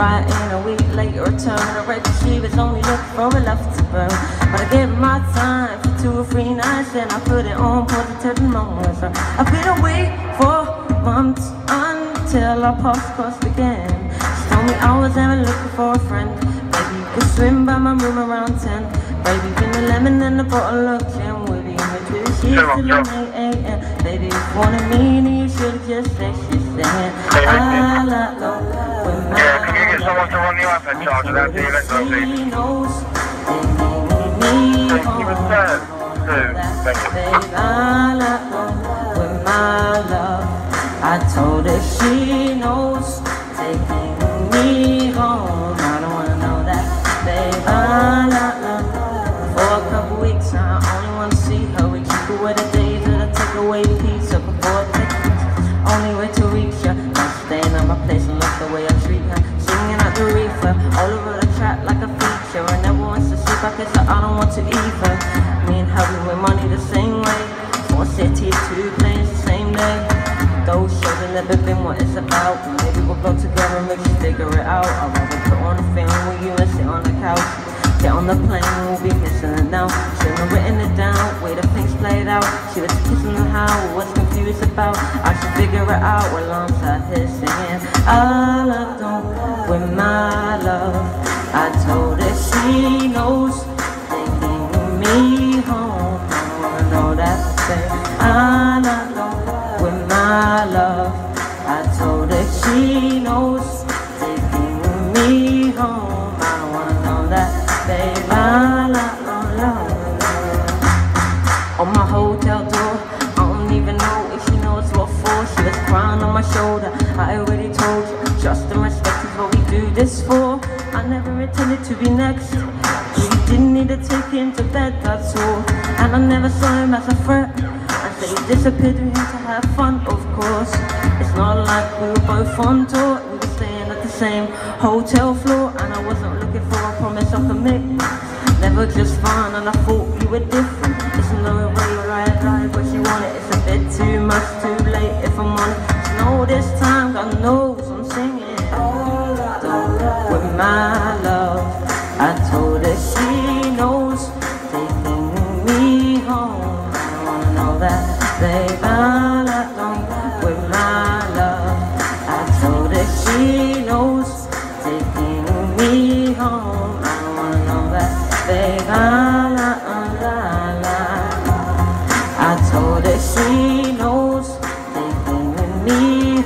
writing a week later, return. I read that she was only looking for a love to burn. But I gave my time for two or three nights, and I put it on positive moments. I've been away for months until our paths crossed again. She told me I was ever looking for a friend. Baby, you could swim by my room around 10. Baby, bring a lemon and a bottle of gin. We'll be in two sheets till 8 a.m. Baby, if you wanted me, then you should've just said she's saying I when my Someone to run the charger to the please? Thank you. I told her she knows all over the track like a feature. And never wants to sleep. I guess I don't want to either. Me and her we win money the same way. Four cities, two planes the same day. Those shows have never been what it's about. Maybe we'll go together and you figure it out. I'd rather put on a film with you and sit on the couch. Get on the plane, we'll be missing it now. Shouldn't have written it down, way the things played out. She was kissing the how, was confused about. I should figure it out sat here singing. I love them with my love. I told her she knows taking me home. I wanna know that thing. I love with my love. I told her she knows was crying on my shoulder. I already told you, trust and respect is what we do this for. I never intended to be next. We didn't need to take him to bed, that's all. And I never saw him as a threat. So he disappeared with him to have fun, of course. It's not like we were both on tour. We were staying at the same hotel floor. And I wasn't looking for a promise of commitment. Never just fun, and I thought you were different. To the way You know this time, God knows I'm singing. With my love, I told her she knows they bring me home. I wanna know that, babe. I